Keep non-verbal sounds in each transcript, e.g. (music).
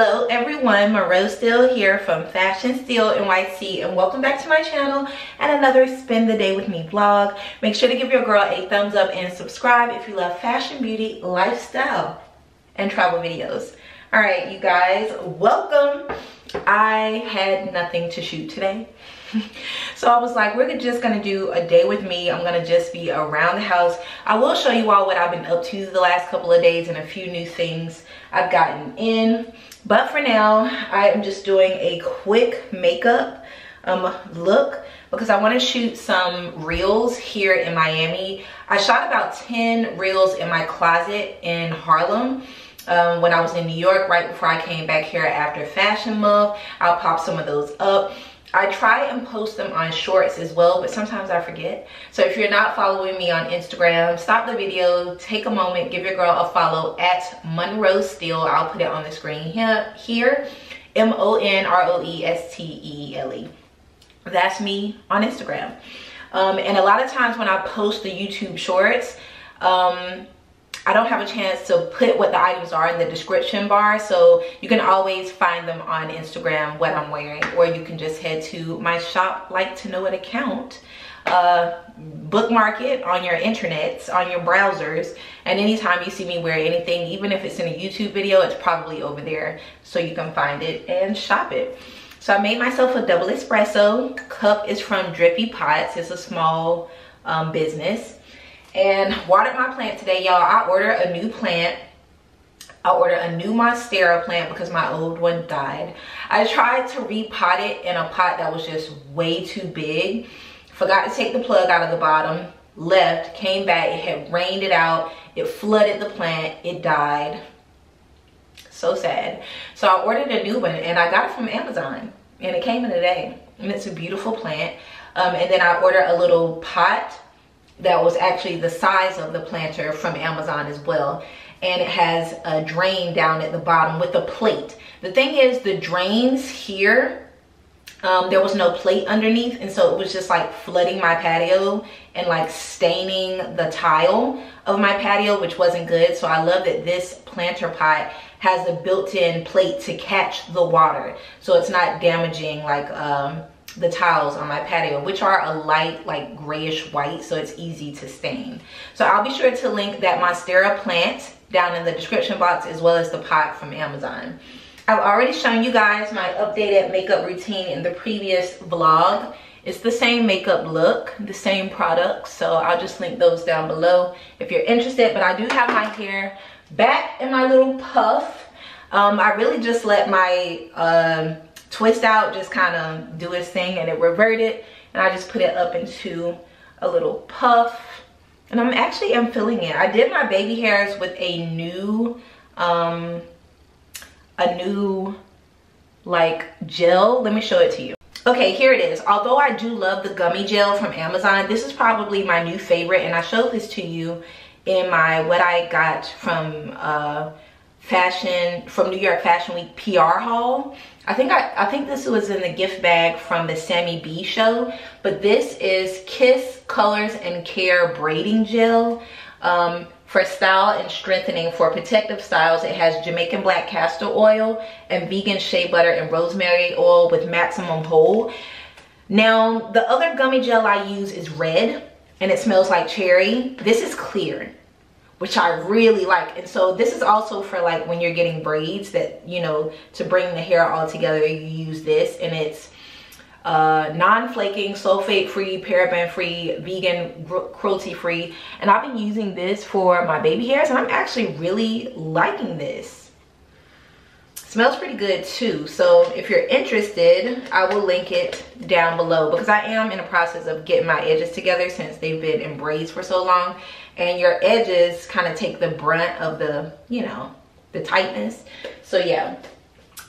everyone, Monroe Steele here from Fashion Steele NYC and welcome back to my channel and another Spend the Day With Me vlog. Make sure to give your girl a thumbs up and subscribe if you love fashion, beauty, lifestyle, and travel videos. All right, you guys, welcome. I had nothing to shoot today. (laughs) so I was like, we're just gonna do a day with me. I'm gonna just be around the house. I will show you all what I've been up to the last couple of days and a few new things I've gotten in. But for now, I am just doing a quick makeup um, look because I want to shoot some reels here in Miami. I shot about 10 reels in my closet in Harlem um, when I was in New York right before I came back here after Fashion Month. I'll pop some of those up. I try and post them on shorts as well, but sometimes I forget. So if you're not following me on Instagram, stop the video, take a moment, give your girl a follow at Monroe Steele. I'll put it on the screen here. here. M-O-N-R-O-E-S-T-E-L-E. -E. That's me on Instagram. Um, and a lot of times when I post the YouTube shorts, um, I don't have a chance to put what the items are in the description bar so you can always find them on Instagram what I'm wearing or you can just head to my shop like to know it account. Uh, bookmark it on your internets on your browsers and anytime you see me wear anything even if it's in a YouTube video it's probably over there so you can find it and shop it. So I made myself a double espresso. Cup is from Drippy Pots. It's a small um, business and watered my plant today y'all i ordered a new plant I ordered a new Monstera plant because my old one died. I tried to repot it in a pot that was just way too big. Forgot to take the plug out of the bottom. Left, came back, it had rained it out. It flooded the plant, it died. So sad. So I ordered a new one and I got it from Amazon. And it came in a day. And it's a beautiful plant. Um, and then I ordered a little pot that was actually the size of the planter from Amazon as well. And it has a drain down at the bottom with a plate. The thing is the drains here, um, there was no plate underneath. And so it was just like flooding my patio and like staining the tile of my patio, which wasn't good. So I love that this planter pot has a built-in plate to catch the water. So it's not damaging like um, the tiles on my patio which are a light like grayish white so it's easy to stain. So i'll be sure to link that monstera plant down in the description box as well as the pot from amazon. I've already shown you guys my updated makeup routine in the previous vlog. It's the same makeup look the same products so i'll just link those down below if you're interested. But i do have my hair back in my little puff. Um, i really just let my um, twist out just kind of do its thing and it reverted and I just put it up into a little puff. And I'm actually I'm filling it. I did my baby hairs with a new um a new like gel. Let me show it to you. Okay here it is. Although I do love the gummy gel from Amazon this is probably my new favorite. And I showed this to you in my what I got from uh fashion from New York Fashion Week PR haul. I think I, I think this was in the gift bag from the Sammy B show, but this is Kiss Colors and Care Braiding Gel. Um, for style and strengthening for protective styles, it has Jamaican black castor oil and vegan shea butter and rosemary oil with maximum hold. Now, the other gummy gel I use is red and it smells like cherry. This is clear which I really like. And so this is also for like when you're getting braids that, you know, to bring the hair all together, you use this and it's uh, non-flaking, sulfate-free, paraben-free, vegan, cruelty-free. And I've been using this for my baby hairs and I'm actually really liking this. Smells pretty good too. So if you're interested, I will link it down below because I am in the process of getting my edges together since they've been in braids for so long and your edges kind of take the brunt of the, you know, the tightness. So yeah,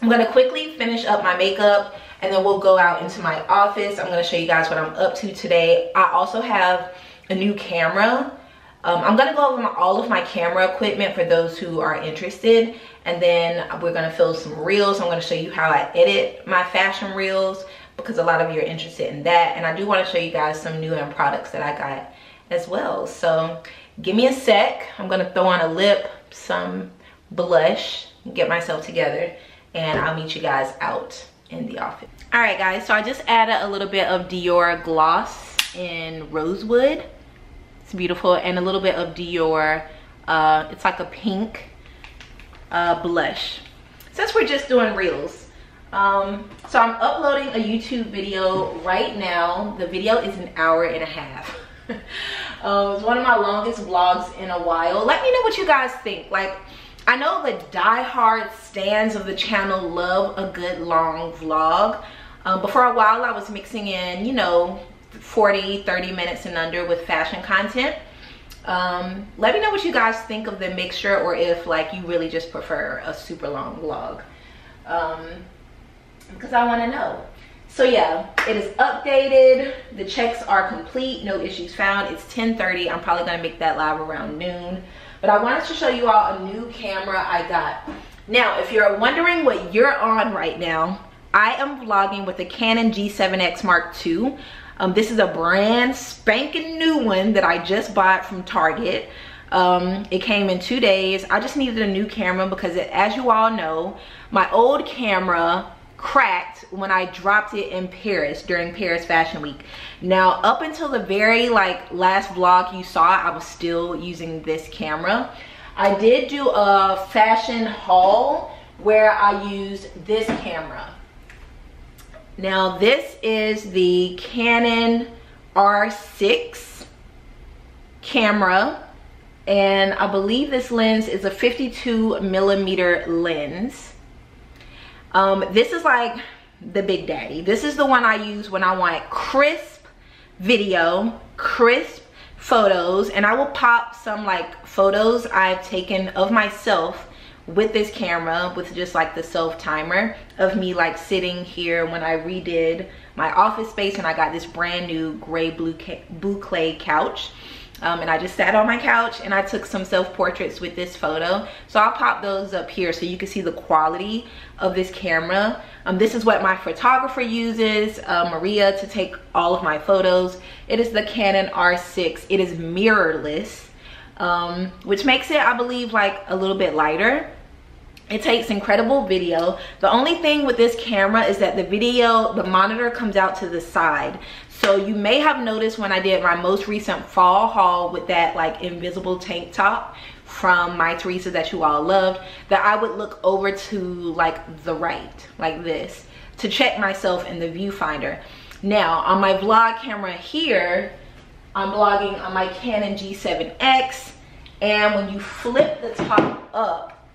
I'm gonna quickly finish up my makeup and then we'll go out into my office. I'm gonna show you guys what I'm up to today. I also have a new camera. Um, I'm gonna go over my, all of my camera equipment for those who are interested. And then we're gonna film some reels. I'm gonna show you how I edit my fashion reels because a lot of you are interested in that. And I do wanna show you guys some new end products that I got as well. So give me a sec. I'm gonna throw on a lip, some blush, get myself together, and I'll meet you guys out in the office. All right guys, so I just added a little bit of Dior gloss in Rosewood. It's beautiful and a little bit of Dior, uh, it's like a pink uh, blush. Since we're just doing reels, um, so I'm uploading a YouTube video right now. The video is an hour and a half. (laughs) um, it's one of my longest vlogs in a while. Let me know what you guys think. Like, I know the die-hard stands of the channel love a good long vlog. Um, but for a while I was mixing in, you know, 40, 30 minutes and under with fashion content. Um, let me know what you guys think of the mixture or if like you really just prefer a super long vlog. Um, because I want to know. So yeah, it is updated. The checks are complete, no issues found. It's 10.30. I'm probably gonna make that live around noon. But I wanted to show you all a new camera I got. Now, if you're wondering what you're on right now, I am vlogging with the Canon G7X Mark II. Um, this is a brand spanking new one that I just bought from Target. Um, it came in two days. I just needed a new camera because it, as you all know, my old camera cracked when I dropped it in Paris during Paris Fashion Week. Now, up until the very like last vlog you saw, I was still using this camera. I did do a fashion haul where I used this camera. Now, this is the Canon R6 camera and I believe this lens is a 52 millimeter lens um, this is like the big daddy. This is the one I use when I want crisp video, crisp photos, and I will pop some like photos I've taken of myself with this camera with just like the self timer of me like sitting here when I redid my office space and I got this brand new gray blue boucle couch um, and I just sat on my couch and I took some self-portraits with this photo. So I'll pop those up here so you can see the quality of this camera. Um, this is what my photographer uses, uh, Maria, to take all of my photos. It is the Canon R6. It is mirrorless, um, which makes it, I believe, like a little bit lighter. It takes incredible video. The only thing with this camera is that the video, the monitor comes out to the side. So you may have noticed when I did my most recent fall haul with that like invisible tank top from Mytheresa that you all loved, that I would look over to like the right, like this, to check myself in the viewfinder. Now on my vlog camera here, I'm vlogging on my Canon G7X and when you flip the top up,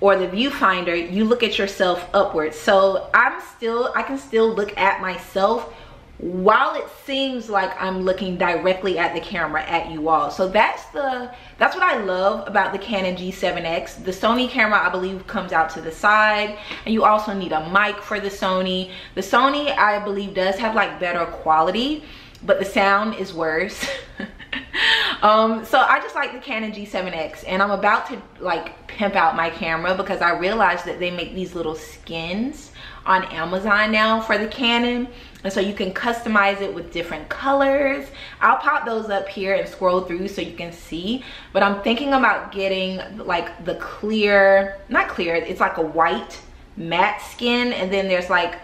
or the viewfinder, you look at yourself upwards. So I'm still, I can still look at myself while it seems like I'm looking directly at the camera at you all. So that's the that's what I love about the Canon G7X. The Sony camera I believe comes out to the side and you also need a mic for the Sony. The Sony I believe does have like better quality but the sound is worse. (laughs) um so I just like the Canon G7X and I'm about to like pimp out my camera because I realized that they make these little skins on Amazon now for the Canon and so you can customize it with different colors. I'll pop those up here and scroll through so you can see. But i'm thinking about getting like the clear not clear it's like a white matte skin. And then there's like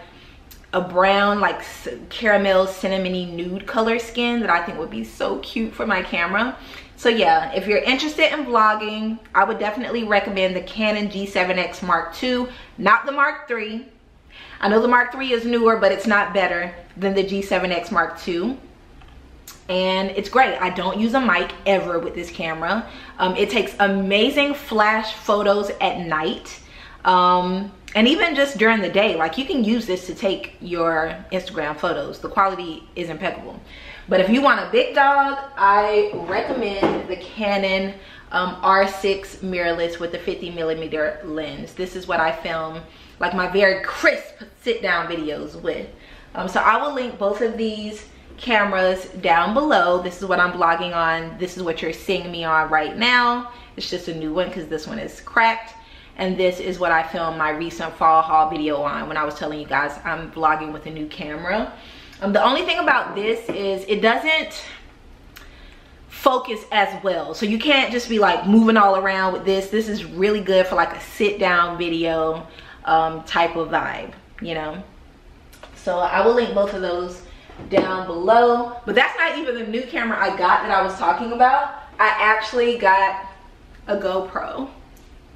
a brown like caramel cinnamony nude color skin that i think would be so cute for my camera. So yeah if you're interested in vlogging i would definitely recommend the canon g7x mark ii not the mark iii I know the Mark III is newer, but it's not better than the G7X Mark II. And it's great. I don't use a mic ever with this camera. Um, it takes amazing flash photos at night. Um, and even just during the day, like you can use this to take your Instagram photos. The quality is impeccable. But if you want a big dog, I recommend the Canon um, R6 mirrorless with the 50 millimeter lens. This is what I film like my very crisp sit down videos with. Um, so I will link both of these cameras down below. This is what I'm blogging on. This is what you're seeing me on right now. It's just a new one because this one is cracked. And this is what I filmed my recent fall haul video on when I was telling you guys I'm vlogging with a new camera. Um, the only thing about this is it doesn't focus as well. So you can't just be like moving all around with this. This is really good for like a sit down video um, type of vibe, you know? So I will link both of those down below. But that's not even the new camera I got that I was talking about. I actually got a GoPro.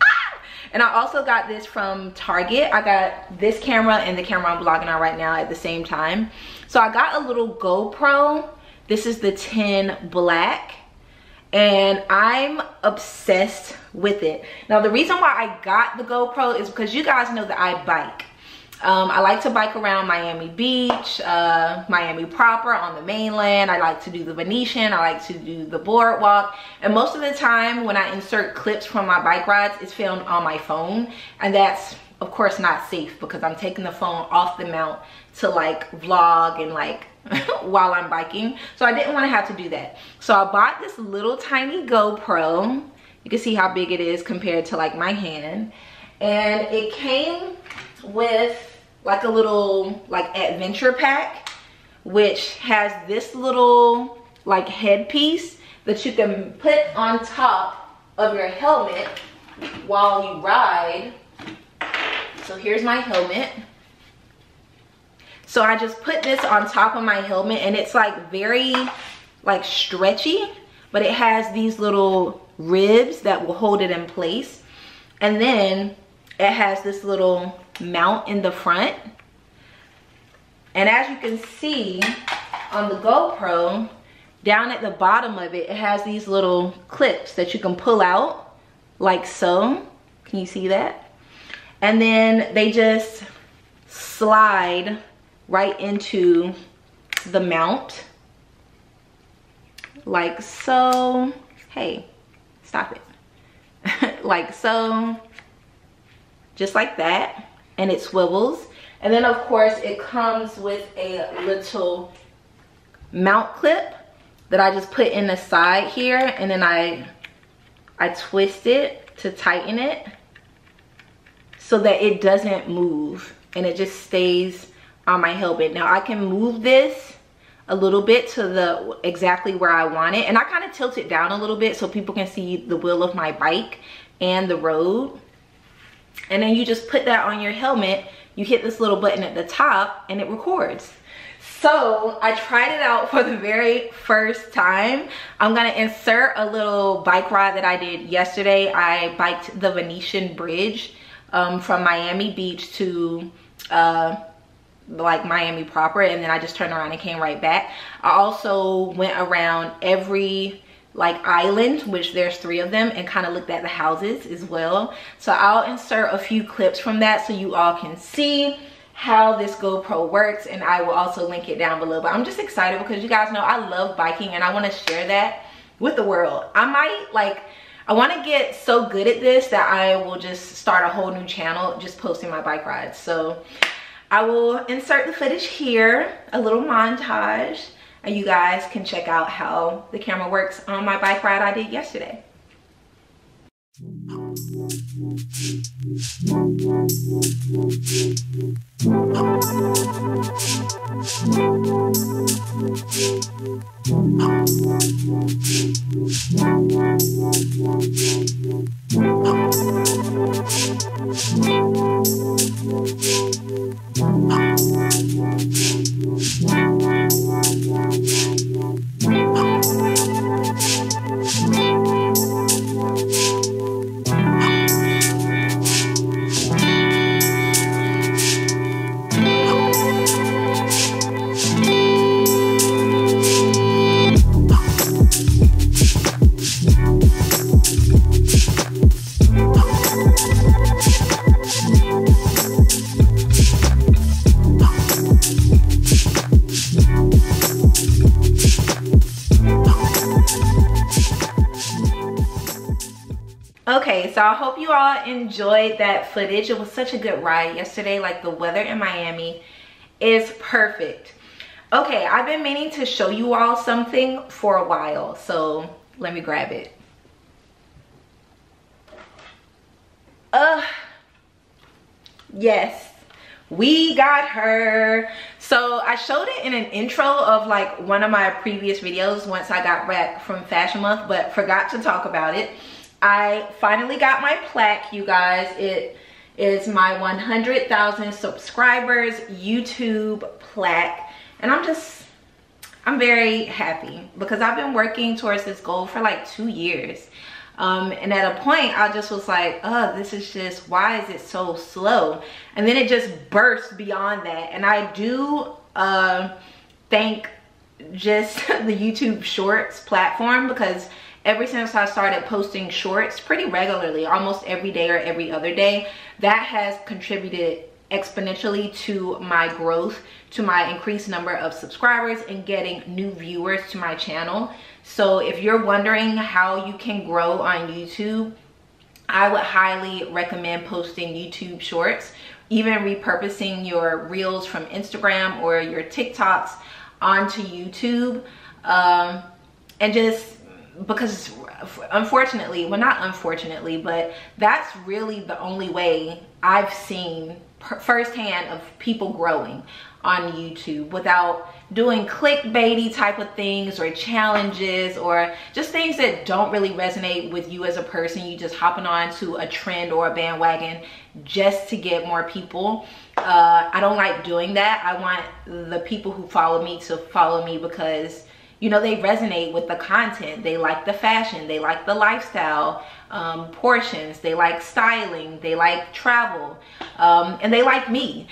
Ah! And I also got this from Target. I got this camera and the camera I'm vlogging on right now at the same time. So I got a little GoPro. This is the 10 Black. And I'm obsessed with it. Now the reason why I got the GoPro is because you guys know that I bike. Um, I like to bike around Miami Beach, uh, Miami proper on the mainland. I like to do the Venetian. I like to do the boardwalk. And most of the time when I insert clips from my bike rides, it's filmed on my phone. And that's of course not safe because I'm taking the phone off the mount to like vlog and like (laughs) while I'm biking. So I didn't want to have to do that. So I bought this little tiny GoPro. You can see how big it is compared to like my hand. And it came with like a little like adventure pack which has this little like headpiece that you can put on top of your helmet while you ride so here's my helmet so i just put this on top of my helmet and it's like very like stretchy but it has these little ribs that will hold it in place and then it has this little mount in the front. And as you can see on the GoPro, down at the bottom of it, it has these little clips that you can pull out like so. Can you see that? And then they just slide right into the mount like so. Hey, stop it. (laughs) like so, just like that and it swivels. And then of course it comes with a little mount clip that I just put in the side here and then I, I twist it to tighten it so that it doesn't move and it just stays on my helmet. Now I can move this a little bit to the exactly where I want it and I kind of tilt it down a little bit so people can see the wheel of my bike and the road and then you just put that on your helmet you hit this little button at the top and it records so I tried it out for the very first time. I'm gonna insert a little bike ride that I did yesterday. I biked the Venetian Bridge um, from Miami Beach to uh, like Miami proper and then I just turned around and came right back. I also went around every like island which there's three of them and kind of looked at the houses as well so i'll insert a few clips from that so you all can see how this GoPro works and I will also link it down below. But I'm just excited because you guys know I love biking and I want to share that with the world. I might like, I want to get so good at this that I will just start a whole new channel just posting my bike rides. So I will insert the footage here, a little montage and you guys can check out how the camera works on my bike ride I did yesterday. Okay you all enjoyed that footage. It was such a good ride yesterday. Like the weather in miami is perfect. Okay i've been meaning to show you all something for a while so let me grab it. Uh yes we got her. So i showed it in an intro of like one of my previous videos once i got back from fashion month but forgot to talk about it I finally got my plaque, you guys. It is my 100,000 subscribers YouTube plaque. And I'm just, I'm very happy because I've been working towards this goal for like two years. Um, and at a point, I just was like, oh, this is just, why is it so slow? And then it just burst beyond that. And I do uh, thank just (laughs) the YouTube Shorts platform because ever since I started posting shorts pretty regularly, almost every day or every other day, that has contributed exponentially to my growth, to my increased number of subscribers and getting new viewers to my channel. So if you're wondering how you can grow on YouTube, I would highly recommend posting YouTube shorts, even repurposing your reels from Instagram or your TikToks onto YouTube. Um, and just because unfortunately, well not unfortunately, but that's really the only way I've seen firsthand of people growing on YouTube without doing clickbaity type of things or challenges or just things that don't really resonate with you as a person. You just hopping on to a trend or a bandwagon just to get more people. Uh, I don't like doing that. I want the people who follow me to follow me because you know, they resonate with the content. They like the fashion, they like the lifestyle um, portions, they like styling, they like travel, um, and they like me,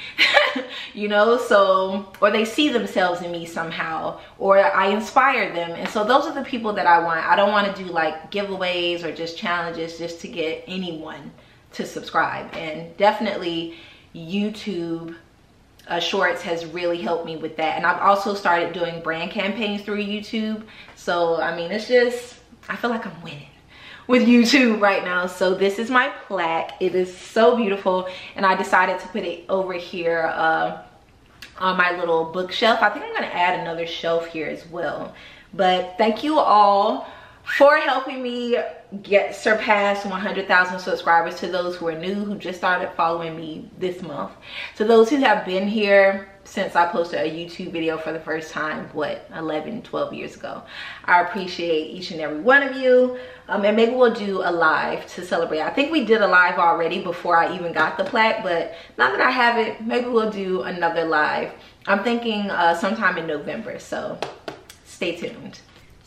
(laughs) you know, so, or they see themselves in me somehow, or I inspire them. And so those are the people that I want. I don't want to do like giveaways or just challenges just to get anyone to subscribe. And definitely YouTube uh, shorts has really helped me with that. And i've also started doing brand campaigns through youtube. So i mean it's just i feel like i'm winning with youtube right now. So this is my plaque. It is so beautiful. And i decided to put it over here uh, on my little bookshelf. I think i'm to add another shelf here as well. But thank you all for helping me get surpass 100,000 subscribers to those who are new who just started following me this month. To those who have been here since I posted a YouTube video for the first time what 11 12 years ago. I appreciate each and every one of you. Um, and maybe we'll do a live to celebrate. I think we did a live already before I even got the plaque but now that I have it maybe we'll do another live. I'm thinking uh, sometime in November so stay tuned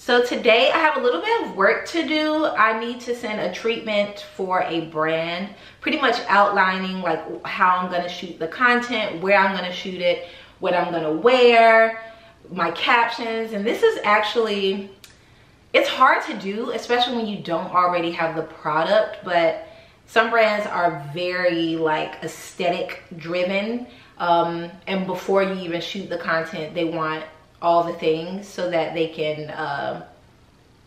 so today I have a little bit of work to do. I need to send a treatment for a brand, pretty much outlining like how I'm gonna shoot the content, where I'm gonna shoot it, what I'm gonna wear, my captions. And this is actually, it's hard to do, especially when you don't already have the product, but some brands are very like aesthetic driven. Um, and before you even shoot the content, they want all the things so that they can uh,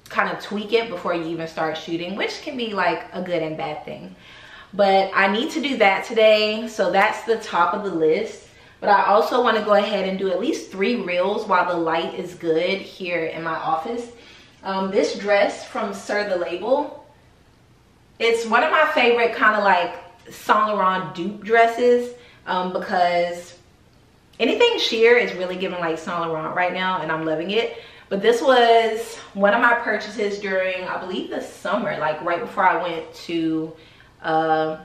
kind of tweak it before you even start shooting, which can be like a good and bad thing. But I need to do that today, so that's the top of the list. But I also want to go ahead and do at least three reels while the light is good here in my office. Um, this dress from Sir the Label, it's one of my favorite kind of like Saint Laurent dupe dresses um, because anything sheer is really giving like Saint Laurent right now and I'm loving it. But this was one of my purchases during, I believe the summer, like right before I went to uh,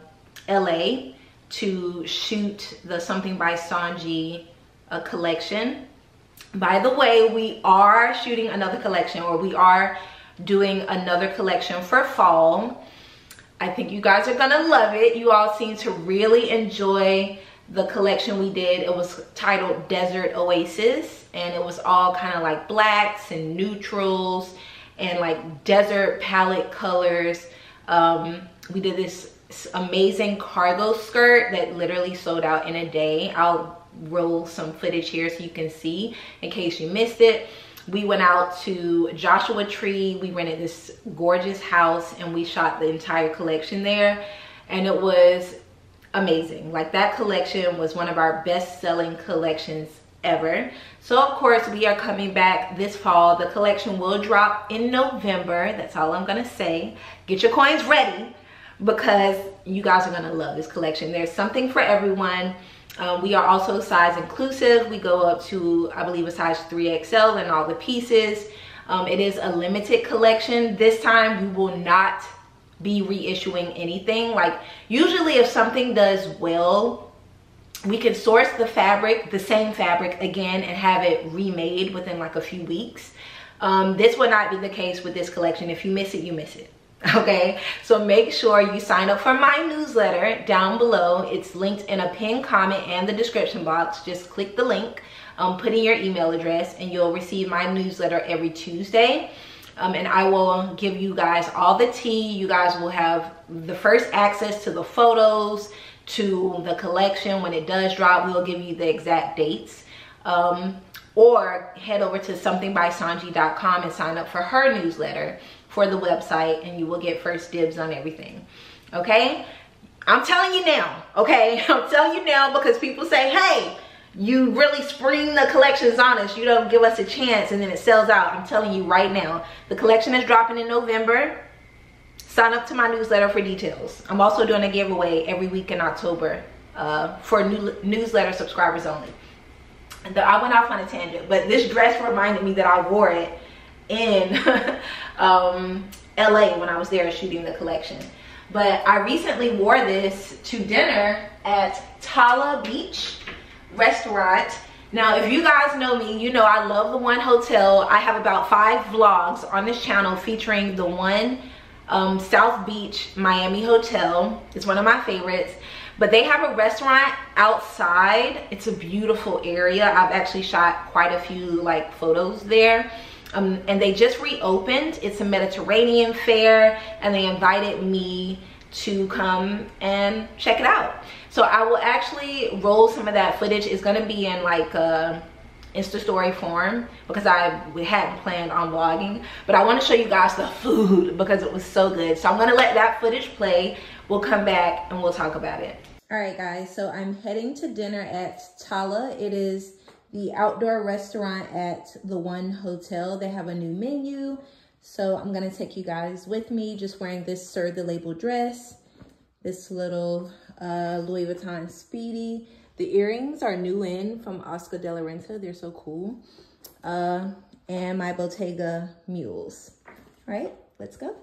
LA to shoot the Something by Sanji uh, collection. By the way, we are shooting another collection or we are doing another collection for fall. I think you guys are gonna love it. You all seem to really enjoy the collection we did it was titled desert oasis and it was all kind of like blacks and neutrals and like desert palette colors. Um, we did this amazing cargo skirt that literally sold out in a day. I'll roll some footage here so you can see in case you missed it. We went out to joshua tree we rented this gorgeous house and we shot the entire collection there. And it was amazing. Like that collection was one of our best selling collections ever. So of course we are coming back this fall. The collection will drop in November. That's all I'm gonna say. Get your coins ready because you guys are gonna love this collection. There's something for everyone. Um, we are also size inclusive. We go up to, I believe, a size 3XL in all the pieces. Um, it is a limited collection. This time we will not be reissuing anything. Like usually if something does well, we can source the fabric, the same fabric again and have it remade within like a few weeks. Um, this would not be the case with this collection. If you miss it, you miss it. (laughs) Okay, so make sure you sign up for my newsletter down below. It's linked in a pinned comment and the description box. Just click the link, um, put in your email address, and you'll receive my newsletter every Tuesday. Um, and I will give you guys all the tea. You guys will have the first access to the photos, to the collection. When it does drop, we'll give you the exact dates. Um, or head over to somethingbysanji.com and sign up for her newsletter for the website and you will get first dibs on everything. Okay? I'm telling you now, okay? (laughs) I'm telling you now because people say, hey, you really spring the collections on us. You don't give us a chance and then it sells out. I'm telling you right now, the collection is dropping in November. Sign up to my newsletter for details. I'm also doing a giveaway every week in October uh, for new newsletter subscribers only. And I went off on a tangent, but this dress reminded me that I wore it in (laughs) um, LA when I was there shooting the collection. But I recently wore this to dinner at Tala Beach restaurant. Now, if you guys know me, you know I love the One Hotel. I have about five vlogs on this channel featuring the One um, South Beach Miami Hotel. It's one of my favorites. But they have a restaurant outside. It's a beautiful area. I've actually shot quite a few like photos there. Um, and they just reopened. It's a Mediterranean fare and they invited me to come and check it out. So I will actually roll some of that footage. It's gonna be in like a Insta story form because I hadn't planned on vlogging. But I wanna show you guys the food (laughs) because it was so good. So I'm gonna let that footage play. We'll come back and we'll talk about it. All right guys, so I'm heading to dinner at Tala. It is the outdoor restaurant at the One Hotel. They have a new menu. So I'm gonna take you guys with me just wearing this Sir the Label dress, this little uh, Louis Vuitton Speedy. The earrings are new in from Oscar de la Renta. They're so cool. Uh, and my Bottega mules. All right, let's go.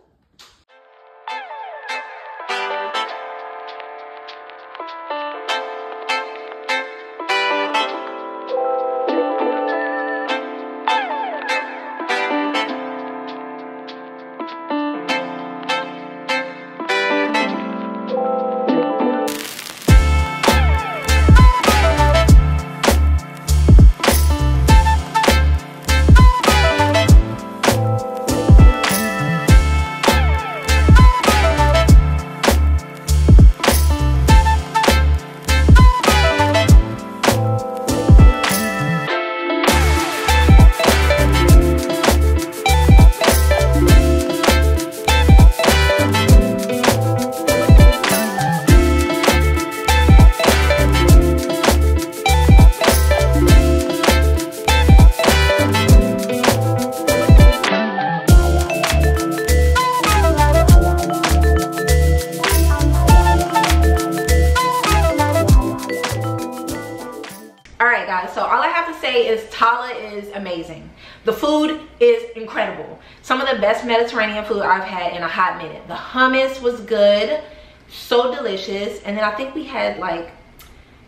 Food I've had in a hot minute. The hummus was good, so delicious. And then I think we had like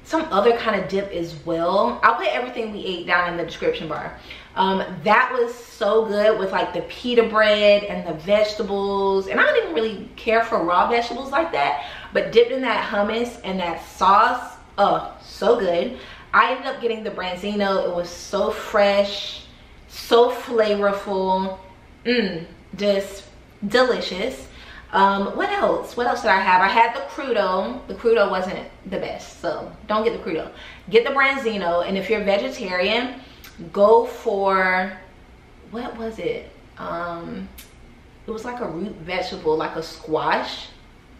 some other kind of dip as well. I'll put everything we ate down in the description bar. Um, that was so good with like the pita bread and the vegetables. And I don't even really care for raw vegetables like that. But dipped in that hummus and that sauce, oh, so good. I ended up getting the branzino. It was so fresh, so flavorful Mmm, just delicious. Um, what else? What else did I have? I had the crudo. The crudo wasn't the best, so don't get the crudo. Get the branzino, and if you're vegetarian, go for, what was it? Um, it was like a root vegetable, like a squash.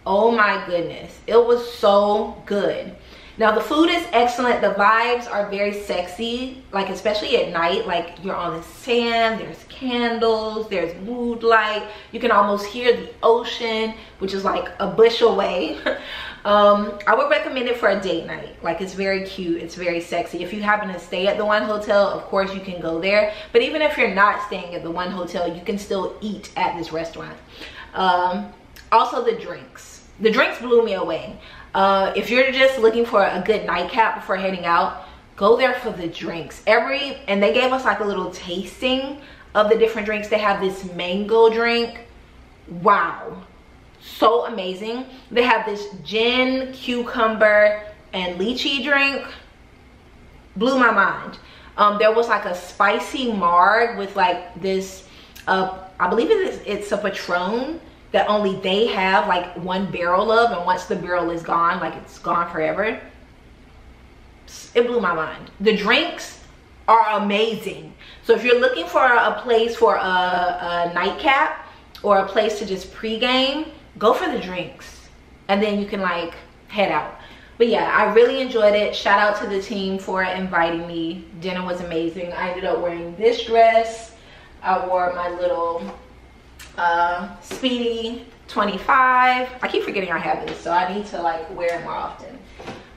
Oh my goodness. It was so good. Now the food is excellent. The vibes are very sexy, like especially at night, like you're on the sand, there's candles, there's mood light. You can almost hear the ocean, which is like a bush away. (laughs) um, I would recommend it for a date night. Like it's very cute, it's very sexy. If you happen to stay at the One Hotel, of course you can go there. But even if you're not staying at the One Hotel, you can still eat at this restaurant. Um, also the drinks the drinks blew me away uh, if you're just looking for a good nightcap before heading out go there for the drinks every and they gave us like a little tasting of the different drinks they have this mango drink. Wow. So amazing. They have this gin cucumber and lychee drink. Blew my mind. Um, there was like a spicy marg with like this uh, i believe it's, it's a patron that only they have like one barrel of and once the barrel is gone like it's gone forever. It blew my mind. The drinks are amazing so if you're looking for a place for a, a nightcap or a place to just pregame go for the drinks and then you can like head out but yeah i really enjoyed it shout out to the team for inviting me dinner was amazing i ended up wearing this dress i wore my little uh, Speedy 25. I keep forgetting I have this, so I need to like wear it more often.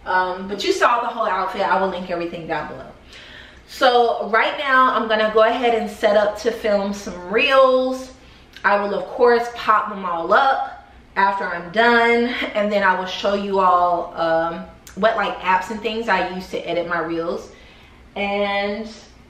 Um, but you saw the whole outfit. I will link everything down below. So right now, I'm gonna go ahead and set up to film some reels. I will of course pop them all up after I'm done, and then I will show you all um, what like apps and things I use to edit my reels. And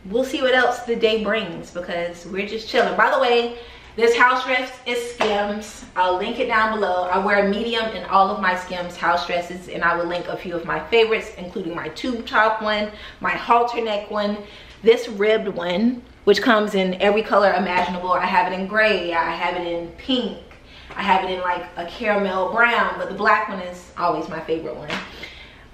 we'll see what else the day brings because we're just chilling. By the way, this house dress is Skims. I'll link it down below. I wear a medium in all of my Skims house dresses and I will link a few of my favorites, including my tube top one, my halter neck one, this ribbed one, which comes in every color imaginable. I have it in gray, I have it in pink, I have it in like a caramel brown, but the black one is always my favorite one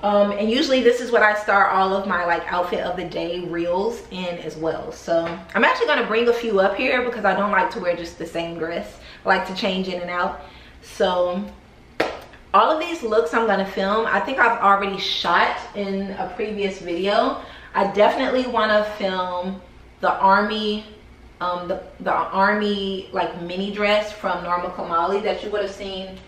um, and usually this is what I start all of my like outfit of the day reels in as well. So I'm actually gonna bring a few up here because I don't like to wear just the same dress. I like to change in and out. So all of these looks I'm gonna film I think I've already shot in a previous video. I definitely want to film the army um, the, the army like mini dress from Norma Kamali that you would have seen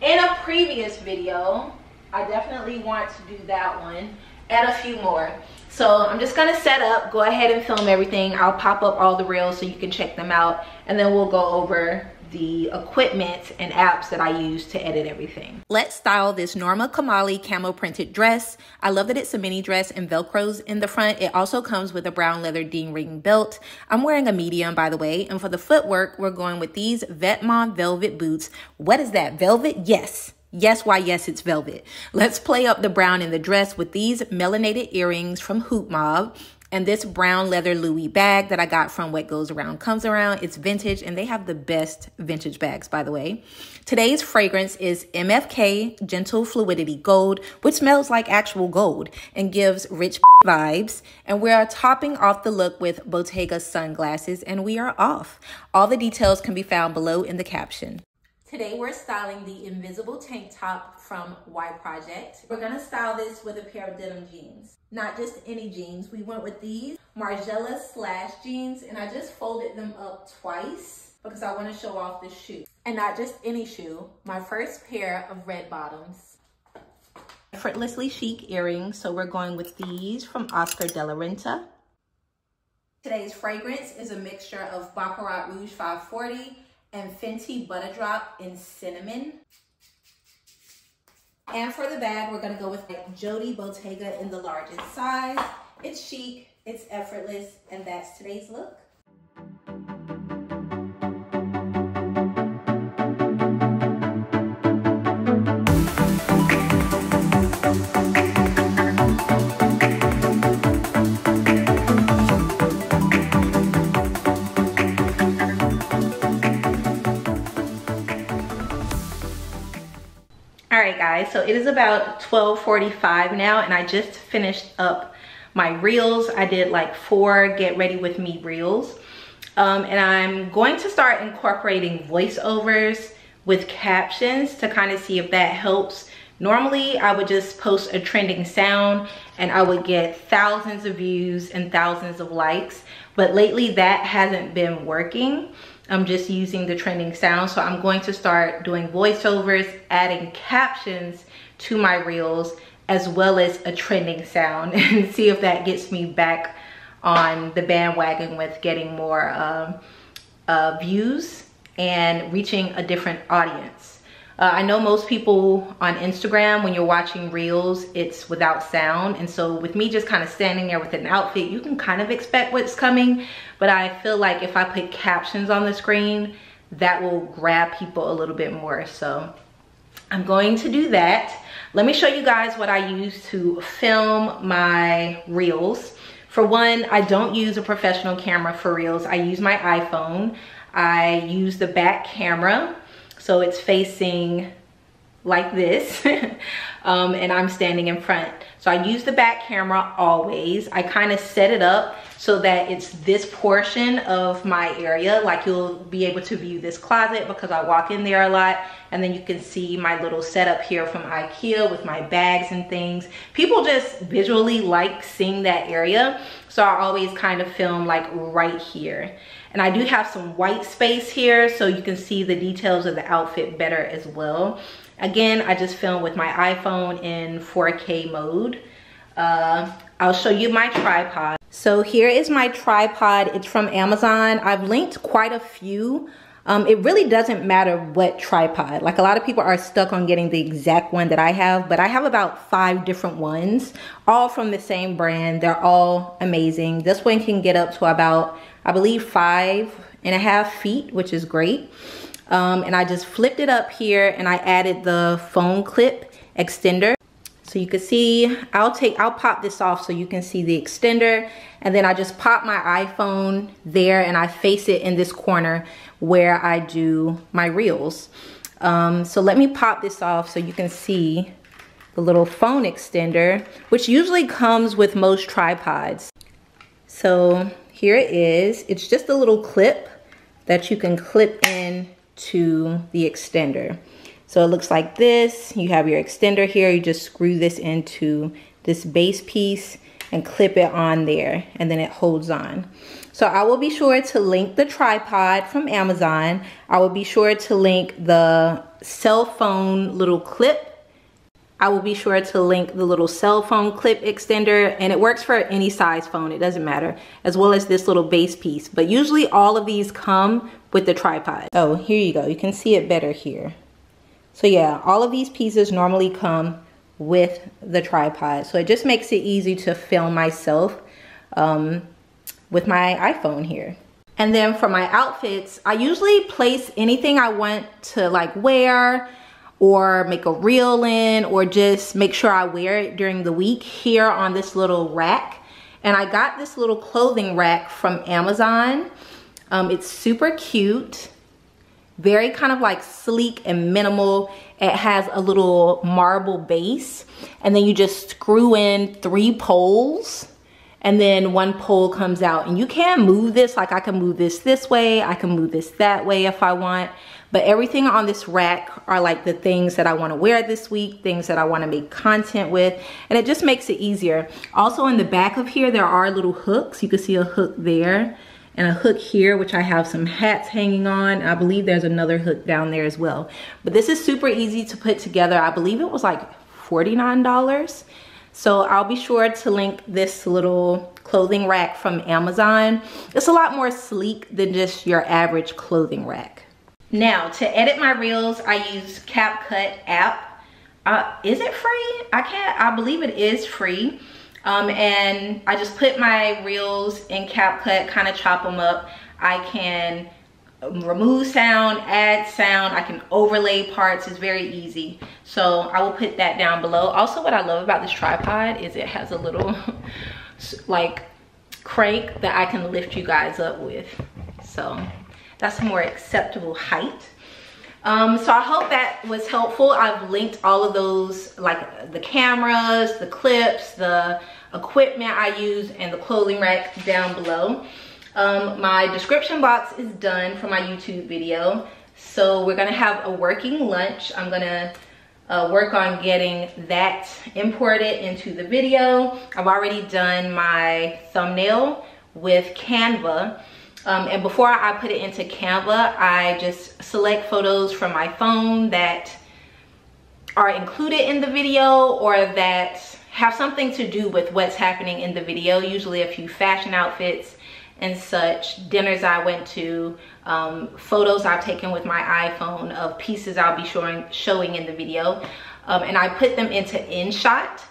in a previous video I definitely want to do that one and a few more. So I'm just gonna set up, go ahead and film everything. I'll pop up all the reels so you can check them out and then we'll go over the equipment and apps that I use to edit everything. Let's style this Norma Kamali camo printed dress. I love that it's a mini dress and Velcros in the front. It also comes with a brown leather D-ring belt. I'm wearing a medium, by the way. And for the footwork, we're going with these Vetements velvet boots. What is that, velvet? Yes. Yes, why yes, it's velvet. Let's play up the brown in the dress with these melanated earrings from Hoop Mob and this brown leather Louis bag that I got from What Goes Around Comes Around. It's vintage and they have the best vintage bags, by the way. Today's fragrance is MFK Gentle Fluidity Gold, which smells like actual gold and gives rich vibes. And we are topping off the look with Bottega sunglasses and we are off. All the details can be found below in the caption. Today we're styling the invisible tank top from Y Project. We're gonna style this with a pair of denim jeans. Not just any jeans, we went with these Margiela slash jeans and I just folded them up twice because I wanna show off the shoe. And not just any shoe, my first pair of red bottoms. Effortlessly chic earrings, so we're going with these from Oscar de la Renta. Today's fragrance is a mixture of Baccarat Rouge 540 and Fenty Butta Drop in Cinnamon. And for the bag, we're gonna go with Jodie Bottega in the largest size. It's chic, it's effortless, and that's today's look. Guys so it is about 12:45 now and i just finished up my reels. I did like four get ready with me reels. Um, and i'm going to start incorporating voiceovers with captions to kind of see if that helps. Normally i would just post a trending sound and i would get thousands of views and thousands of likes but lately that hasn't been working I'm just using the trending sound. So I'm going to start doing voiceovers, adding captions to my reels, as well as a trending sound (laughs) and see if that gets me back on the bandwagon with getting more um, uh, views and reaching a different audience. Uh, I know most people on Instagram, when you're watching reels, it's without sound. And so with me just kind of standing there with an outfit, you can kind of expect what's coming. But I feel like if I put captions on the screen, that will grab people a little bit more. So I'm going to do that. Let me show you guys what I use to film my reels. For one, I don't use a professional camera for reels. I use my iPhone. I use the back camera so it's facing like this (laughs) um, and I'm standing in front. So I use the back camera always. I kind of set it up so that it's this portion of my area. Like you'll be able to view this closet because I walk in there a lot. And then you can see my little setup here from Ikea with my bags and things. People just visually like seeing that area. So I always kind of film like right here. And I do have some white space here so you can see the details of the outfit better as well. Again, I just filmed with my iPhone in 4K mode. Uh, I'll show you my tripod. So here is my tripod. It's from Amazon. I've linked quite a few. Um, it really doesn't matter what tripod. Like a lot of people are stuck on getting the exact one that I have, but I have about five different ones, all from the same brand. They're all amazing. This one can get up to about, I believe five and a half feet, which is great. Um, and I just flipped it up here and I added the phone clip extender. So you can see, I'll take, I'll pop this off so you can see the extender. And then I just pop my iPhone there and I face it in this corner where I do my reels. Um, so let me pop this off so you can see the little phone extender, which usually comes with most tripods. So here it is. It's just a little clip that you can clip in to the extender. So it looks like this. You have your extender here. You just screw this into this base piece and clip it on there and then it holds on. So I will be sure to link the tripod from Amazon. I will be sure to link the cell phone little clip. I will be sure to link the little cell phone clip extender and it works for any size phone, it doesn't matter, as well as this little base piece. But usually all of these come with the tripod. Oh, here you go. You can see it better here. So yeah, all of these pieces normally come with the tripod. So it just makes it easy to film myself um, with my iPhone here. And then for my outfits, I usually place anything I want to like wear or make a reel in or just make sure I wear it during the week here on this little rack. And I got this little clothing rack from Amazon. Um, it's super cute, very kind of like sleek and minimal. It has a little marble base and then you just screw in three poles and then one pole comes out. And you can move this like I can move this this way I can move this that way if I want but everything on this rack are like the things that I want to wear this week things that I want to make content with and it just makes it easier. Also in the back of here there are little hooks. You can see a hook there and a hook here, which I have some hats hanging on. I believe there's another hook down there as well. But this is super easy to put together. I believe it was like $49. So I'll be sure to link this little clothing rack from Amazon. It's a lot more sleek than just your average clothing rack. Now, to edit my reels, I use CapCut app. Uh, is it free? I can't, I believe it is free. Um, and I just put my reels in CapCut, kind of chop them up. I can remove sound, add sound, I can overlay parts, it's very easy. So I will put that down below. Also what I love about this tripod is it has a little (laughs) like crank that I can lift you guys up with. So that's a more acceptable height. Um, so I hope that was helpful. I've linked all of those, like the cameras, the clips, the equipment I use, and the clothing rack down below. Um, my description box is done for my YouTube video. So we're gonna have a working lunch. I'm gonna uh, work on getting that imported into the video. I've already done my thumbnail with Canva. Um, and before I put it into Canva, I just select photos from my phone that are included in the video or that have something to do with what's happening in the video. Usually a few fashion outfits and such, dinners I went to, um, photos I've taken with my iPhone of pieces I'll be showing, showing in the video. Um, and I put them into InShot.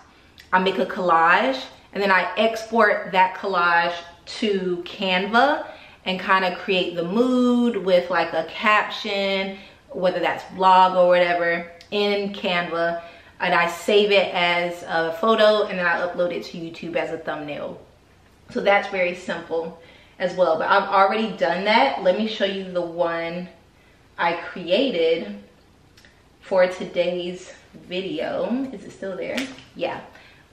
I make a collage and then I export that collage to Canva and kind of create the mood with like a caption, whether that's blog or whatever in Canva. And I save it as a photo and then I upload it to YouTube as a thumbnail. So that's very simple as well. But I've already done that. Let me show you the one I created for today's video. Is it still there? Yeah,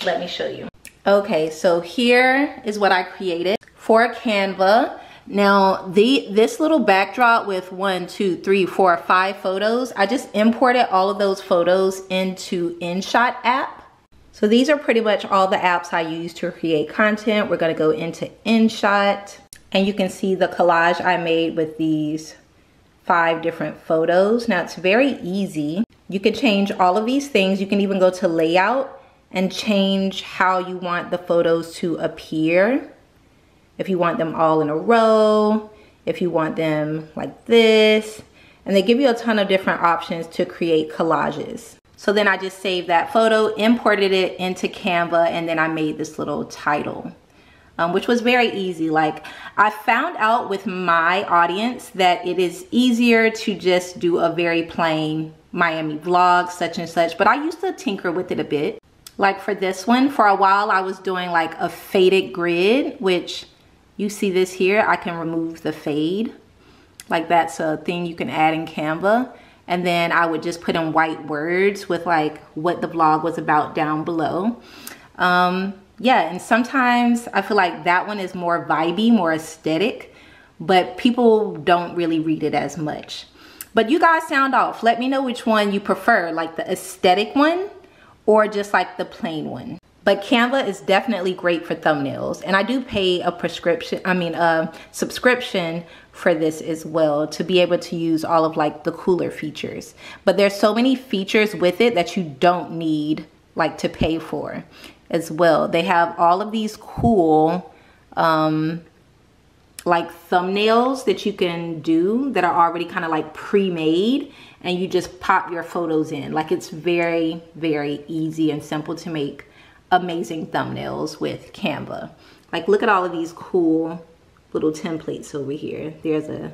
let me show you. Okay, so here is what I created for Canva. Now, the this little backdrop with one, two, three, four, five photos, I just imported all of those photos into InShot app. So these are pretty much all the apps I use to create content. We're gonna go into InShot and you can see the collage I made with these five different photos. Now it's very easy. You can change all of these things. You can even go to layout and change how you want the photos to appear. If you want them all in a row, if you want them like this, and they give you a ton of different options to create collages. So then I just saved that photo, imported it into Canva, and then I made this little title um, which was very easy. Like I found out with my audience that it is easier to just do a very plain Miami vlog, such and such, but I used to tinker with it a bit. Like for this one, for a while I was doing like a faded grid, which you see this here, I can remove the fade. Like that's a thing you can add in Canva. And then I would just put in white words with like what the vlog was about down below. Um, yeah, and sometimes I feel like that one is more vibey, more aesthetic, but people don't really read it as much. But you guys sound off. Let me know which one you prefer, like the aesthetic one or just like the plain one. But Canva is definitely great for thumbnails. And I do pay a prescription, I mean a subscription for this as well to be able to use all of like the cooler features. But there's so many features with it that you don't need like to pay for as well. They have all of these cool um, like thumbnails that you can do that are already kind of like pre-made and you just pop your photos in. Like it's very, very easy and simple to make amazing thumbnails with Canva. Like look at all of these cool little templates over here. There's a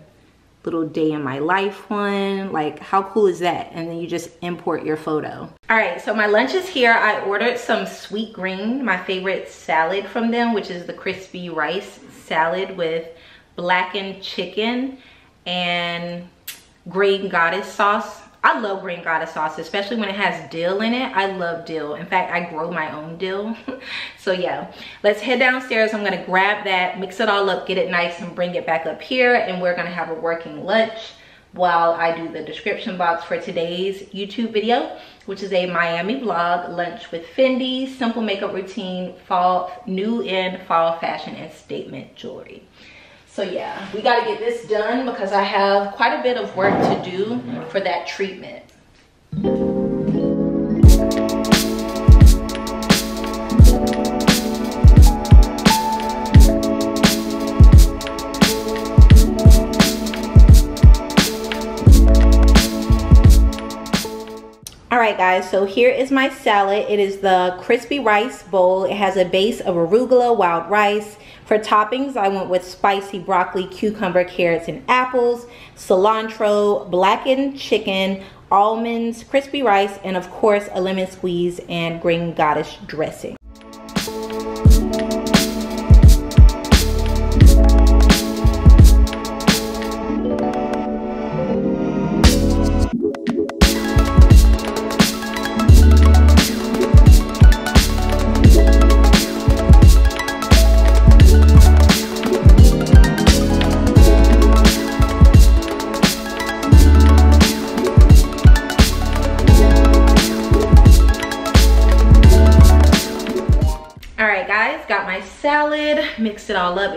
little day in my life one. Like how cool is that? And then you just import your photo. All right, so my lunch is here. I ordered some Sweetgreen, my favorite salad from them, which is the crispy rice salad with blackened chicken and green goddess sauce. I love green goddess sauce, especially when it has dill in it. I love dill. In fact, I grow my own dill. (laughs) so yeah, let's head downstairs. I'm gonna grab that, mix it all up, get it nice and bring it back up here. And we're gonna have a working lunch while I do the description box for today's YouTube video, which is a Miami vlog, lunch with Fendi, simple makeup routine, fall, new in fall fashion and statement jewelry. So yeah, we gotta get this done because I have quite a bit of work to do for that treatment. All right guys, so here is my salad. It is the crispy rice bowl. It has a base of arugula, wild rice, for toppings, I went with spicy broccoli, cucumber, carrots, and apples, cilantro, blackened chicken, almonds, crispy rice, and of course a lemon squeeze and green goddess dressing.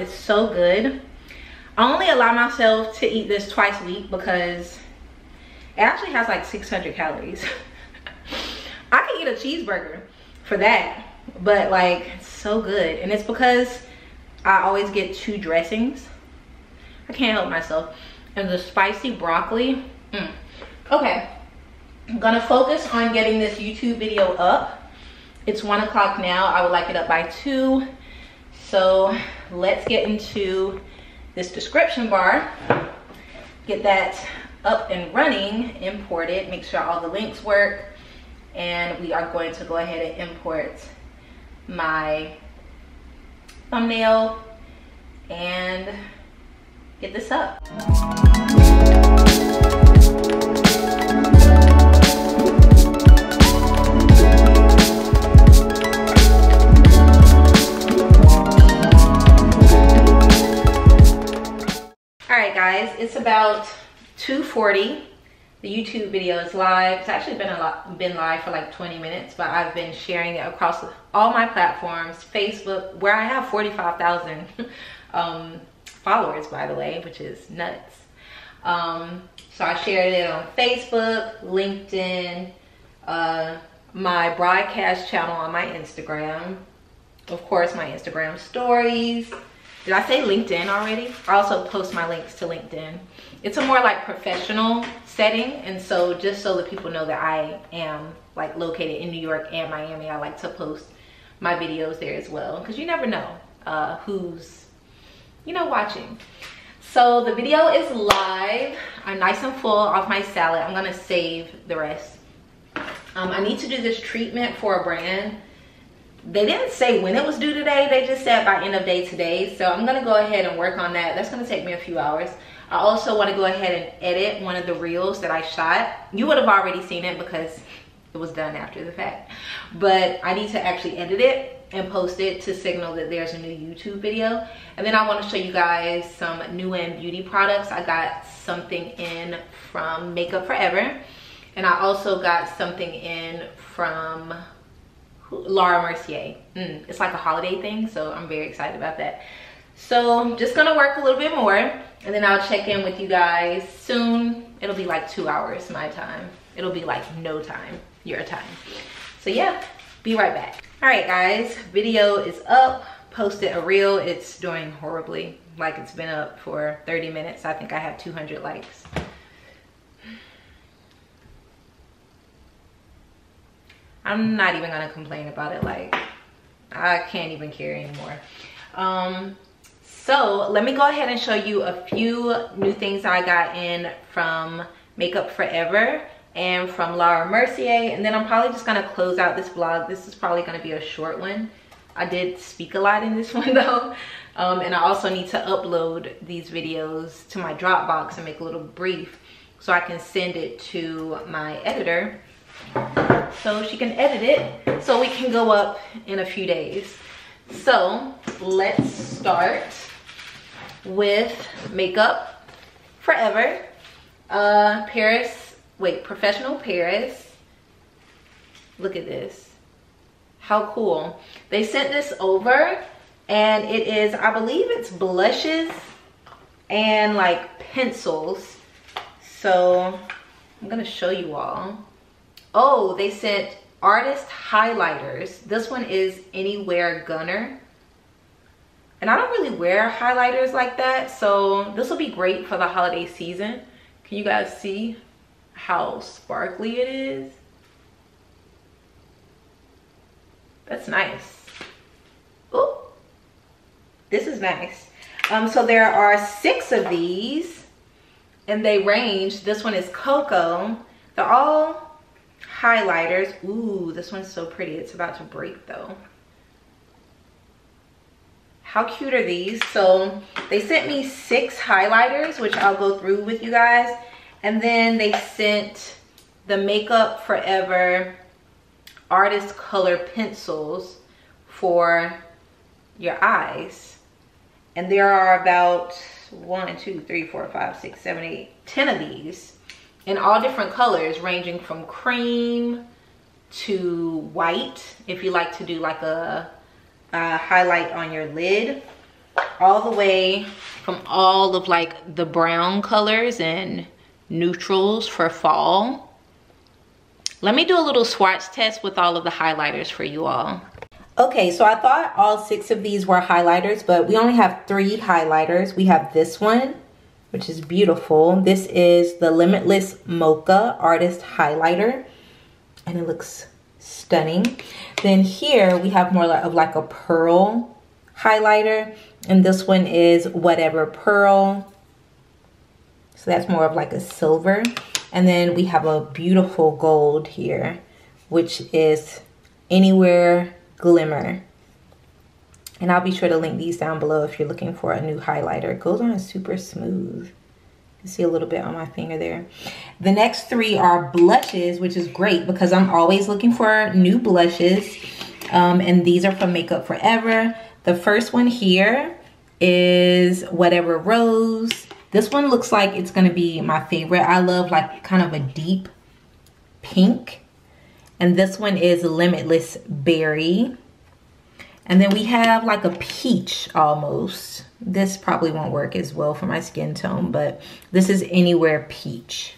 It's so good. I only allow myself to eat this twice a week because it actually has like 600 calories. (laughs) I could eat a cheeseburger for that, but like so good. And it's because I always get two dressings. I can't help myself. and the spicy broccoli. Mm. Okay, I'm gonna focus on getting this YouTube video up. It's one o'clock now. I would like it up by two. So let's get into this description bar. Get that up and running, import it, make sure all the links work. And we are going to go ahead and import my thumbnail and get this up. Right guys, it's about 2.40. The YouTube video is live. It's actually been a lot, been live for like 20 minutes, but I've been sharing it across all my platforms, Facebook, where I have 45,000 (laughs) um, followers, by the way, which is nuts. Um, so I shared it on Facebook, LinkedIn, uh, my broadcast channel on my Instagram, of course, my Instagram stories. Did I say LinkedIn already? I also post my links to LinkedIn. It's a more like professional setting. And so just so that people know that I am like located in New York and Miami, I like to post my videos there as well. Cause you never know uh, who's, you know, watching. So the video is live. I'm nice and full off my salad. I'm gonna save the rest. Um, I need to do this treatment for a brand. They didn't say when it was due today. They just said by end of day today. So I'm gonna go ahead and work on that. That's gonna take me a few hours. I also wanna go ahead and edit one of the reels that I shot. You would have already seen it because it was done after the fact. But I need to actually edit it and post it to signal that there's a new YouTube video. And then I wanna show you guys some new and beauty products. I got something in from Makeup Forever. And I also got something in from Laura Mercier. Mm, it's like a holiday thing, so I'm very excited about that. So I'm just gonna work a little bit more and then I'll check in with you guys soon. It'll be like two hours my time. It'll be like no time, your time. So yeah, be right back. All right guys, video is up. Posted a reel, it's doing horribly. Like it's been up for 30 minutes. I think I have 200 likes. I'm not even gonna complain about it. Like, I can't even care anymore. Um, so let me go ahead and show you a few new things I got in from Makeup Forever and from Laura Mercier. And then I'm probably just gonna close out this vlog. This is probably gonna be a short one. I did speak a lot in this (laughs) one though. Um, and I also need to upload these videos to my Dropbox and make a little brief so I can send it to my editor so she can edit it so we can go up in a few days. So let's start with Makeup Forever. Uh, Paris, wait, Professional Paris. Look at this. How cool. They sent this over and it is, I believe it's blushes and like pencils. So I'm gonna show you all. Oh, they sent artist highlighters. This one is Anywhere Gunner. And I don't really wear highlighters like that, so this will be great for the holiday season. Can you guys see how sparkly it is? That's nice. Oh, this is nice. Um, so there are six of these and they range. This one is Cocoa. They're all highlighters. Ooh, this one's so pretty. It's about to break though. How cute are these? So they sent me six highlighters, which I'll go through with you guys. And then they sent the Makeup Forever Artist Color Pencils for your eyes. And there are about one, two, three, four, five, six, seven, eight, ten of these in all different colors ranging from cream to white if you like to do like a, a, highlight on your lid all the way from all of like the brown colors and neutrals for fall. Let me do a little swatch test with all of the highlighters for you all. Okay so i thought all six of these were highlighters but we only have three highlighters. We have this one which is beautiful. This is the Limitless Mocha Artist Highlighter, and it looks stunning. Then here we have more of like a pearl highlighter, and this one is Whatever Pearl. So that's more of like a silver. And then we have a beautiful gold here, which is Anywhere Glimmer. And I'll be sure to link these down below if you're looking for a new highlighter. It goes on super smooth. You see a little bit on my finger there. The next three are blushes, which is great because I'm always looking for new blushes. Um, and these are from Makeup Forever. The first one here is Whatever Rose. This one looks like it's gonna be my favorite. I love like kind of a deep pink. And this one is Limitless Berry. And then we have like a peach almost. This probably won't work as well for my skin tone, but this is Anywhere Peach.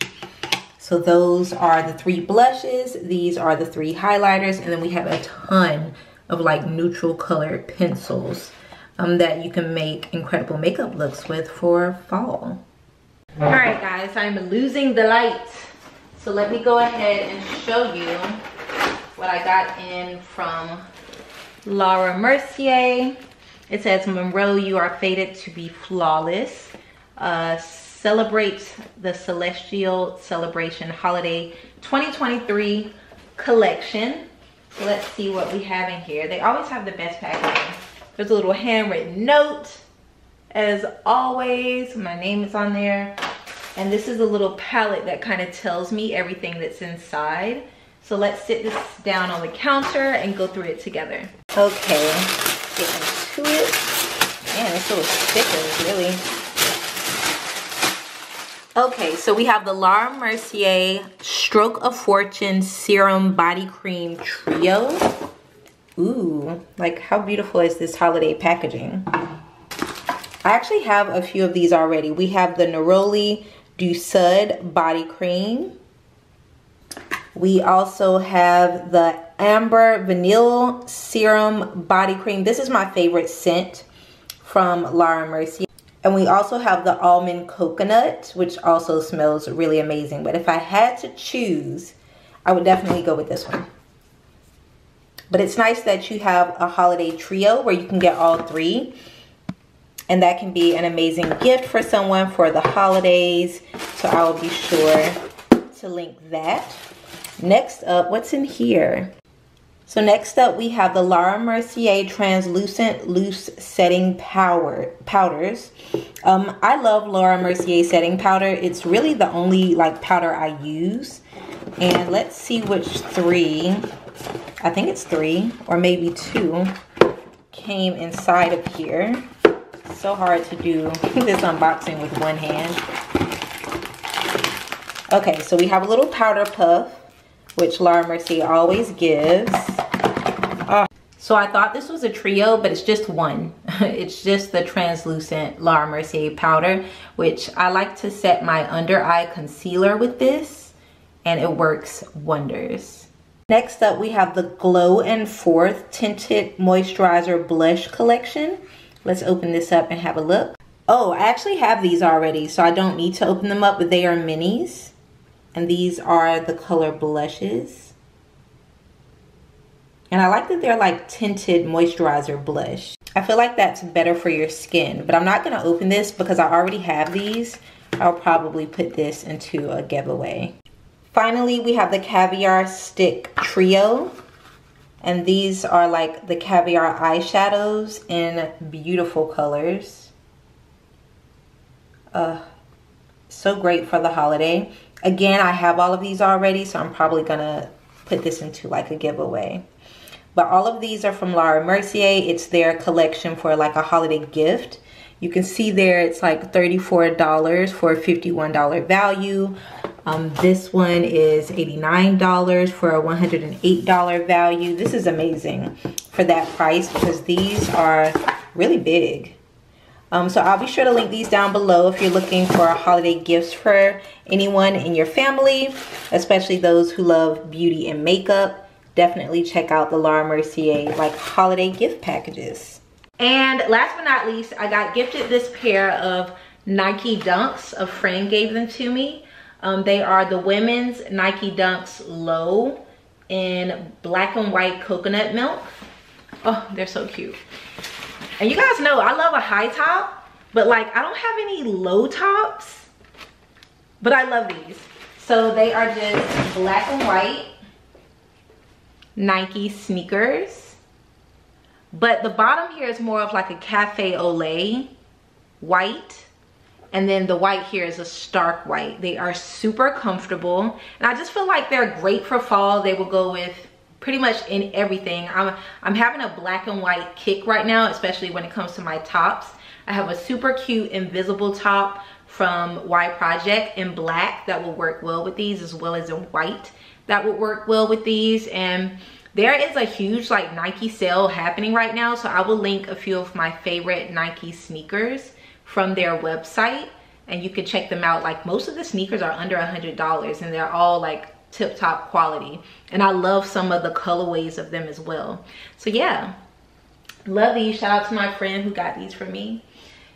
So those are the three blushes. These are the three highlighters. And then we have a ton of like neutral colored pencils um, that you can make incredible makeup looks with for fall. All right, guys, I'm losing the light. So let me go ahead and show you what I got in from Laura Mercier. It says, Monroe, you are fated to be flawless. Uh, celebrate the Celestial Celebration Holiday 2023 collection. So let's see what we have in here. They always have the best packaging. There's a little handwritten note. As always, my name is on there. And this is a little palette that kind of tells me everything that's inside. So let's sit this down on the counter and go through it together. Okay, get into it. Man, it's little stickers, really. Okay, so we have the Laura Mercier Stroke of Fortune Serum Body Cream Trio. Ooh, like how beautiful is this holiday packaging? I actually have a few of these already. We have the Neroli Du Sud Body Cream. We also have the Amber Vanilla Serum Body Cream. This is my favorite scent from Laura Mercier. And we also have the Almond Coconut, which also smells really amazing. But if I had to choose, I would definitely go with this one. But it's nice that you have a holiday trio where you can get all three. And that can be an amazing gift for someone for the holidays. So I will be sure to link that. Next up, what's in here? So next up, we have the Laura Mercier Translucent Loose Setting Power Powders. Um, I love Laura Mercier Setting Powder. It's really the only like powder I use. And let's see which three I think it's three or maybe two came inside of here. So hard to do (laughs) this unboxing with one hand. Okay, so we have a little powder puff, which Laura Mercier always gives. Uh, so I thought this was a trio, but it's just one. (laughs) it's just the translucent Laura Mercier powder, which I like to set my under eye concealer with this, and it works wonders. Next up, we have the Glow and Forth Tinted Moisturizer Blush Collection. Let's open this up and have a look. Oh, I actually have these already, so I don't need to open them up, but they are minis. And these are the color blushes. And I like that they're like tinted moisturizer blush. I feel like that's better for your skin, but I'm not gonna open this because I already have these. I'll probably put this into a giveaway. Finally, we have the Caviar Stick Trio. And these are like the Caviar eyeshadows in beautiful colors. Uh, so great for the holiday. Again, I have all of these already, so I'm probably gonna put this into like a giveaway. But all of these are from Laura Mercier. It's their collection for like a holiday gift. You can see there it's like $34 for a $51 value. Um, this one is $89 for a $108 value. This is amazing for that price because these are really big. Um, so I'll be sure to link these down below if you're looking for holiday gifts for anyone in your family, especially those who love beauty and makeup. Definitely check out the Laura Mercier like holiday gift packages. And last but not least, I got gifted this pair of Nike Dunks. A friend gave them to me. Um, they are the women's Nike Dunks Low in black and white coconut milk. Oh, they're so cute. And you guys know I love a high top, but like I don't have any low tops, but I love these. So they are just black and white Nike sneakers. But the bottom here is more of like a cafe lait white. And then the white here is a stark white. They are super comfortable. And I just feel like they're great for fall. They will go with pretty much in everything. I'm, I'm having a black and white kick right now, especially when it comes to my tops. I have a super cute invisible top from Y Project in black that will work well with these as well as in white that would work well with these and there is a huge like Nike sale happening right now so I will link a few of my favorite Nike sneakers from their website and you can check them out like most of the sneakers are under a hundred dollars and they're all like tip top quality and I love some of the colorways of them as well so yeah love these shout out to my friend who got these for me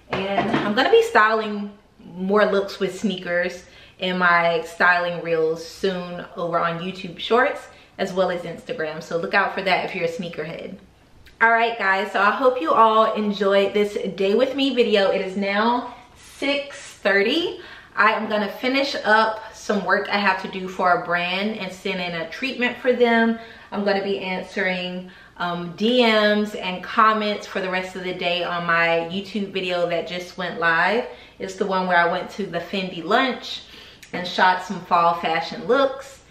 and I'm gonna be styling more looks with sneakers in my styling reels soon over on YouTube Shorts as well as Instagram. So look out for that if you're a sneakerhead. All right, guys, so I hope you all enjoyed this day with me video. It is now 6.30. I am gonna finish up some work I have to do for a brand and send in a treatment for them. I'm gonna be answering um, DMs and comments for the rest of the day on my YouTube video that just went live. It's the one where I went to the Fendi lunch and shot some fall fashion looks.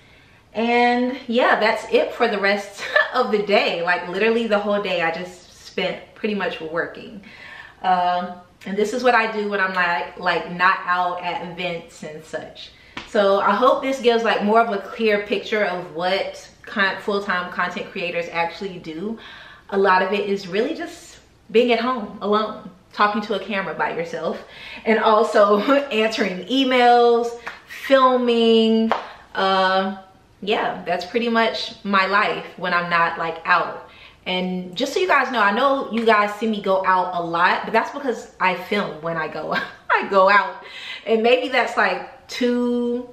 And yeah, that's it for the rest (laughs) of the day. Like literally the whole day I just spent pretty much working. Um, and this is what I do when I'm like, like not out at events and such. So I hope this gives like more of a clear picture of what kind full-time content creators actually do. A lot of it is really just being at home alone, talking to a camera by yourself, and also (laughs) answering emails, filming, uh, yeah, that's pretty much my life when I'm not like out. And just so you guys know, I know you guys see me go out a lot, but that's because I film when I go, (laughs) I go out. And maybe that's like two,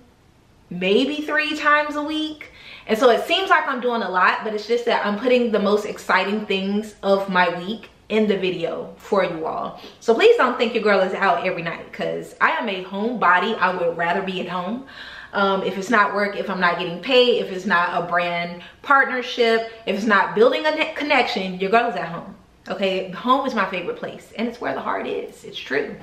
maybe three times a week. And so it seems like I'm doing a lot, but it's just that I'm putting the most exciting things of my week in the video for you all. So please don't think your girl is out every night because I am a homebody. I would rather be at home. Um, if it's not work, if I'm not getting paid, if it's not a brand partnership, if it's not building a connection, your girl is at home. Okay, home is my favorite place and it's where the heart is. It's true.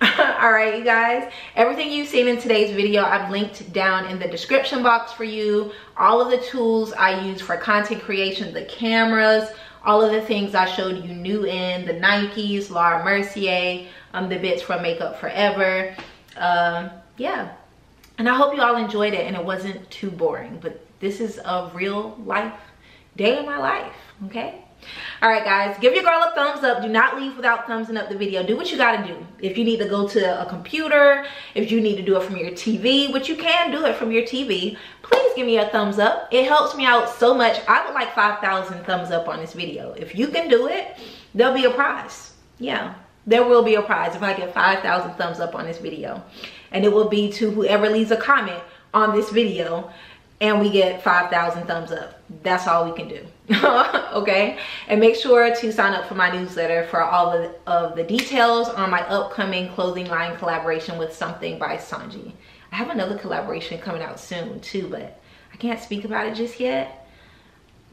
(laughs) all right you guys. Everything you've seen in today's video i've linked down in the description box for you. All of the tools i use for content creation the cameras all of the things i showed you new in the nikes laura mercier um the bits from makeup forever. Um yeah. And i hope you all enjoyed it and it wasn't too boring but this is a real life day in my life okay all right guys give your girl a thumbs up. Do not leave without thumbsing up the video. Do what you got to do. If you need to go to a computer if you need to do it from your tv which you can do it from your tv please give me a thumbs up. It helps me out so much. I would like 5,000 thumbs up on this video. If you can do it there'll be a prize. Yeah there will be a prize if i get 5,000 thumbs up on this video. And it will be to whoever leaves a comment on this video and we get 5,000 thumbs up. That's all we can do, (laughs) okay? And make sure to sign up for my newsletter for all of, of the details on my upcoming clothing line collaboration with Something by Sanji. I have another collaboration coming out soon too, but I can't speak about it just yet,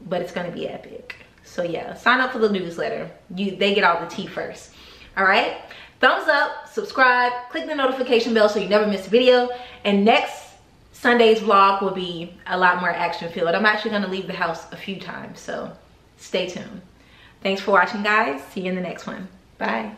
but it's gonna be epic. So yeah, sign up for the newsletter. You They get all the tea first, all right? Thumbs up, subscribe, click the notification bell so you never miss a video. And next Sunday's vlog will be a lot more action filled. I'm actually gonna leave the house a few times, so stay tuned. Thanks for watching guys. See you in the next one. Bye.